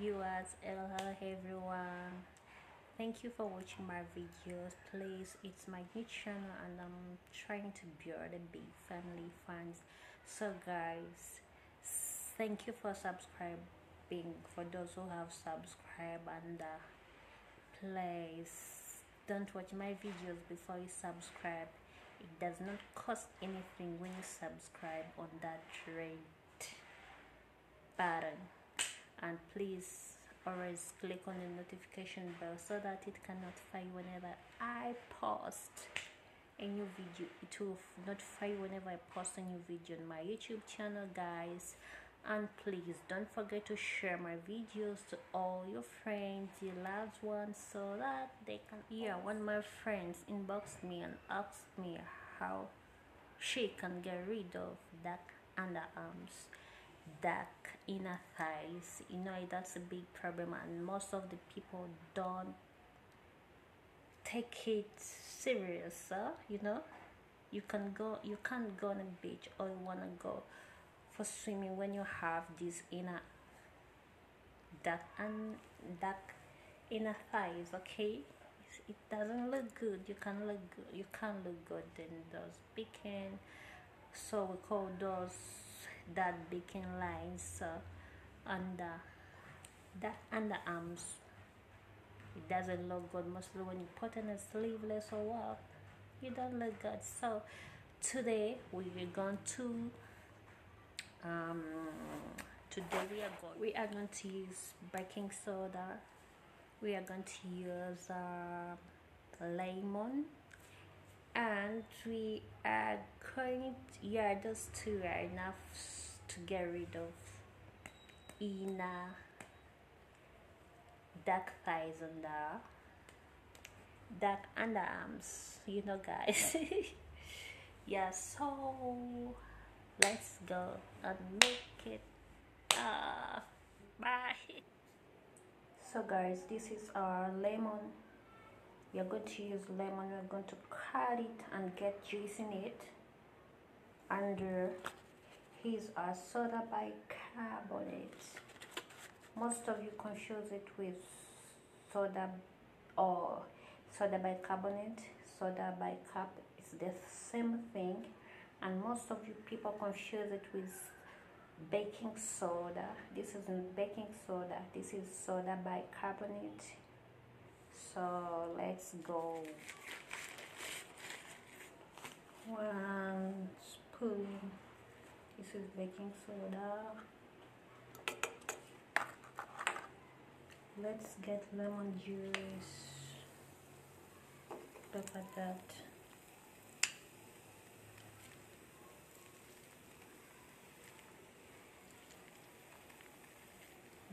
viewers hello everyone. Thank you for watching my videos. Please it's my new channel and i'm trying to build a big family fans. So guys thank you for subscribing. For those who have subscribed and uh, please don't watch my videos before you subscribe. It does not cost anything when you subscribe on that rate. Button and please always click on the notification bell so that it can notify you whenever I post a new video. It will notify you whenever I post a new video on my YouTube channel guys. And please don't forget to share my videos to all your friends your loved ones so that they can yeah one of my friends inboxed me and asked me how she can get rid of dark underarms dark inner thighs you know that's a big problem and most of the people don't take it serious huh? you know you can go you can't go on a beach or you want to go for swimming when you have this inner dark and dark inner thighs okay it doesn't look good you can look good you can't look good in those bikini so we call those that bikini lines uh, under that underarms it doesn't look good mostly when you put in a sleeveless or what you don't look good. So today we are going to um today we are going we are going to use baking soda. We are going to use uh, lemon and we are going yeah those two are enough to get rid of inner dark thighs and the dark underarms you know guys. Yeah so let's go and make it bye. So guys this is our lemon are going to use lemon we're going to cut it and get juice in it and uh, here's our soda bicarbonate. Most of you confuse it with soda or soda bicarbonate. Soda bicarb is the same thing and most of you people confuse it with baking soda. This isn't baking soda this is soda bicarbonate so let's go. One spoon. This is baking soda. Let's get lemon juice. Look at that.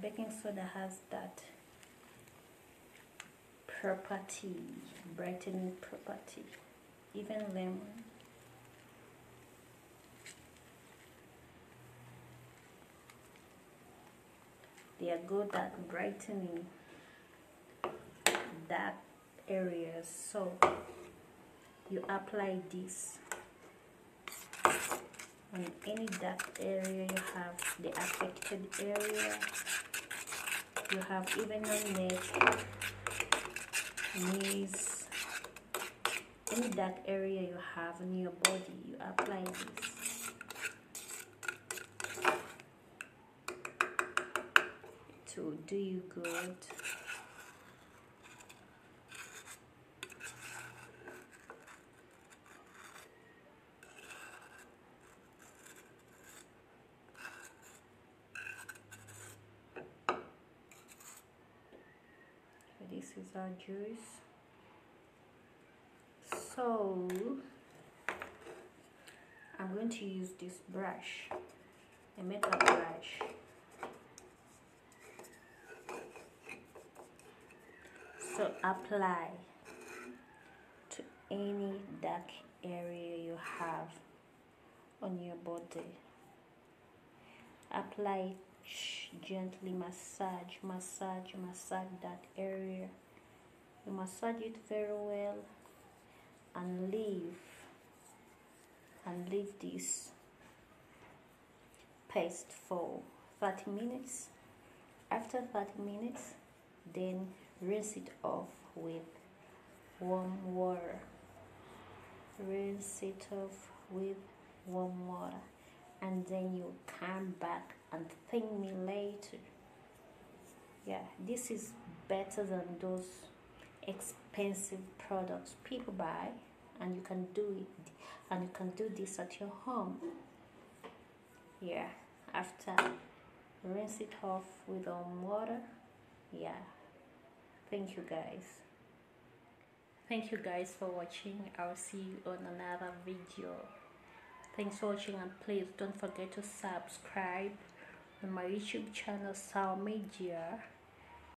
Baking soda has that property brightening property even lemon. They are good at brightening dark areas so you apply this. On any dark area you have the affected area you have even your neck knees any dark area you have in your body you apply this. To do you good this is our juice. So I'm going to use this brush a makeup brush. So apply to any dark area you have on your body. Apply gently massage massage massage that area. You massage it very well and leave and leave this paste for 30 minutes. After 30 minutes then rinse it off with warm water. Rinse it off with warm water and then you come back and thank me later. Yeah this is better than those expensive products people buy and you can do it and you can do this at your home. Yeah after rinse it off with warm water. Yeah thank you guys. Thank you guys for watching. I'll see you on another video thanks for watching and please don't forget to subscribe on my youtube channel Sal Media